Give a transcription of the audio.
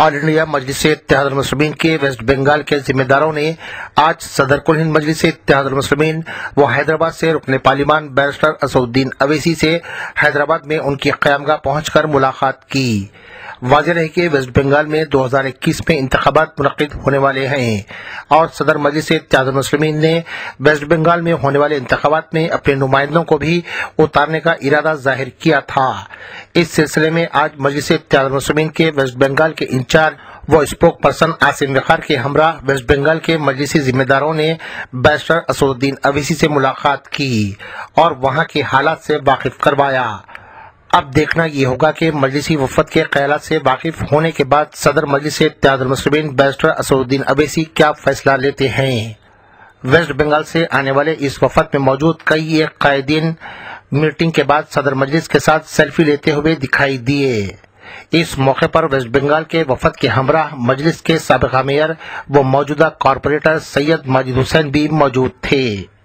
All India मजलिस इत्तेहाद मुस्लिमीन के waste Bengal के जिम्मेदारों ने आज सदर कुल हिंद मजलिस इत्तेहाद मुस्लिमीन व हैदराबाद से रुकन पार्लिमान बैरिस्टर असउद्दीन अवैसी से हैदराबाद में उनकी क्यामगाह पहुंचकर मुलाकात की। वाजह रहे कि वेस्ट बंगाल में 2021 में इंतबात मुनद होने वाले हैं और सदर मजलिस इत्तेहाद मुस्लिमीन ने वेस्ट बंगाल में होने वाले इंतबात में अपने नुमाइंदों को भी उतारने का इरादा ज़ाहिर किया था। इस सिलसिले में आज मजलिस इत्तेहाद मुस्लिमीन के वेस्ट बंगाल के इंचार्ज व स्पोक पर्सन आसिम वकार के हमरा वेस्ट बंगाल के मजलिसी जिम्मेदारों ने बैरिस्टर असदुद्दीन अवीसी से मुलाकात की और वहाँ के हालात से वाकिफ करवाया। अब देखना ये होगा कि मजलिसी वफद के ख्याल से वाकिफ होने के बाद सदर मजलिस मुस्लिमीन बैरिस्टर असदुद्दीन अवैसी क्या फैसला लेते हैं? वेस्ट बंगाल से आने वाले इस वफद में मौजूद कई एक कायदीन मीटिंग के बाद सदर मजलिस के साथ सेल्फी लेते हुए दिखाई दिए। इस मौके पर वेस्ट बंगाल के वफद के हमरा, मजलिस के सबका मेयर व मौजूदा कॉरपोरेटर सैयद माजिद हुसैन भी मौजूद थे।